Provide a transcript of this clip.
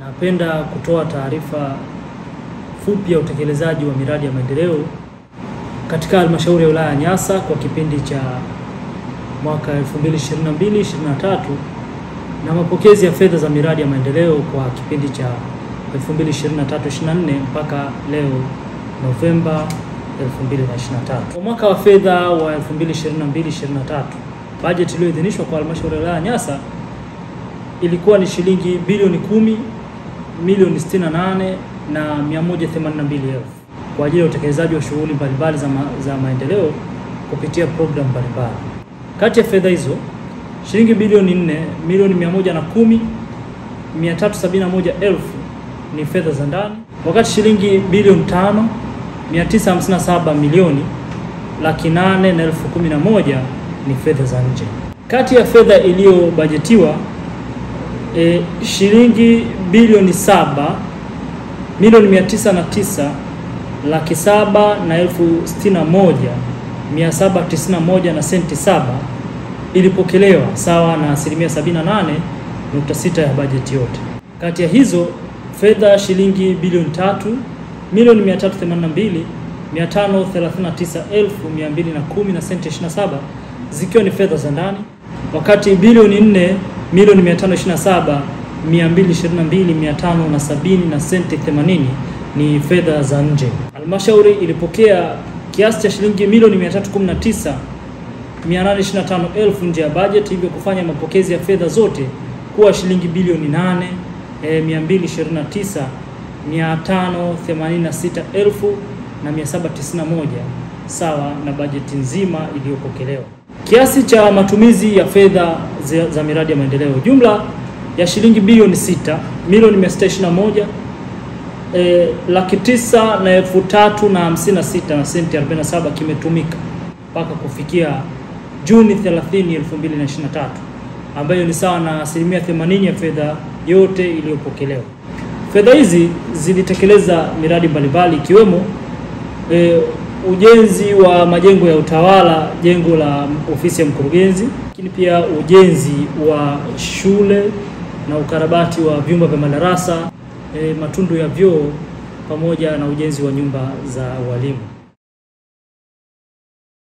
Napenda kutoa taarifa fupi ya utekelezaji wa miradi ya maendeleo katika halmashauri ya wilaya ya Nyasa kwa kipindi cha mwaka 2022-2023 na mapokezi ya fedha za miradi ya maendeleo kwa kipindi cha 2023-2024 mpaka leo Novemba 2023. Kwa mwaka wa fedha wa 2022-2023 bajeti iliyoidhinishwa kwa halmashauri ya wilaya ya Nyasa ilikuwa ni shilingi bilioni 10 milioni 68 na 182 elfu kwa ajili ya utekelezaji wa shughuli mbalimbali za, ma, za maendeleo kupitia programu mbalimbali. Kati ya fedha hizo shilingi bilioni 4 milioni 110 371 elfu ni fedha za ndani, wakati shilingi bilioni 5 957 milioni laki nane na elfu kumi na moja ni fedha za nje. Kati ya fedha iliyobajetiwa e, shilingi bilioni saba milioni mia tisa na tisa laki saba na elfu sitini na moja mia saba tisini na moja na senti saba ilipokelewa sawa na asilimia 78.6 ya bajeti yote. Kati ya hizo fedha shilingi bilioni tatu milioni 382 539,210 na senti 27 zikiwa ni fedha za ndani, wakati bilioni 4 milioni 527 222,570 na senti 80 ni fedha za nje. Halmashauri ilipokea kiasi cha shilingi milioni 319 825,000 nje ya bajeti, hivyo kufanya mapokezi ya fedha zote kuwa shilingi bilioni 8 e, 229 586,000 na 791 sawa na bajeti nzima iliyopokelewa. Kiasi cha matumizi ya fedha za miradi ya maendeleo jumla ya shilingi bilioni 6 milioni 621 e, laki tisa na elfu tatu na hamsini na sita na senti 47 kimetumika mpaka kufikia Juni 30, 2023 ambayo ni sawa na asilimia 80 ya fedha yote iliyopokelewa. Fedha hizi zilitekeleza miradi mbalimbali ikiwemo e, ujenzi wa majengo ya utawala, jengo la ofisi ya mkurugenzi, lakini pia ujenzi wa shule na ukarabati wa vyumba vya madarasa, e, matundu ya vyoo pamoja na ujenzi wa nyumba za walimu.